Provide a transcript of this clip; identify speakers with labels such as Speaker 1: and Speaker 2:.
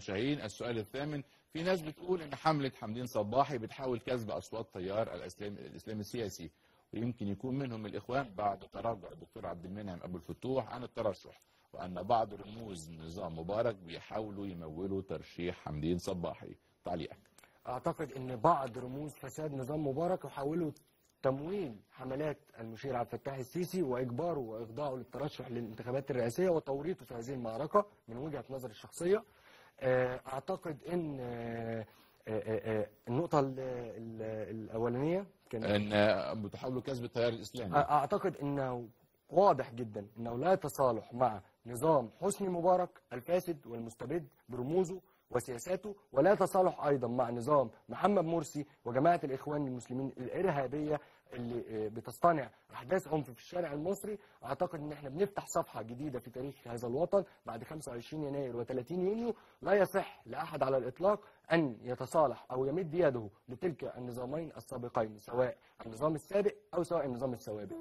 Speaker 1: شاهين السؤال الثامن في ناس بتقول إن حملة حمدين صباحي بتحاول كسب أصوات تيار الاسلام الإسلام السياسي ويمكن يكون منهم الإخوان بعد تراجع الدكتور عبد المنعم أبو الفتوح عن الترشح وأن بعض رموز نظام مبارك بيحاولوا يمولوا ترشيح حمدين صباحي. تعليقك.
Speaker 2: أعتقد إن بعض رموز فساد نظام مبارك يحاولوا تمويل حملات المشير عبد الفتاح السيسي وإجباره وإخضاعه للترشح للانتخابات الرئاسية وتوريطه في هذه المعركة من وجهة نظري الشخصية. أعتقد إن آه، آه، آه، النقطة ال- ال- الأولانية كان
Speaker 1: إن بتحاولوا كسب التيار الإسلامي.
Speaker 2: أعتقد إنه واضح جدا إنه لا تصالح مع نظام حسني مبارك الفاسد والمستبد برموزه وسياساته ولا تصالح أيضا مع نظام محمد مرسي وجماعة الإخوان المسلمين الإرهابية اللي آه، بتصطنع احداث عنف في الشارع المصري. أعتقد إن إحنا بنفتح صفحة جديدة في تاريخ هذا الوطن بعد 25 يناير و30 يونيو. لا يصح لأحد على الإطلاق أن يتصالح أو يمد يده لتلك النظامين السابقين سواء النظام السابق أو سواء النظام السوابق.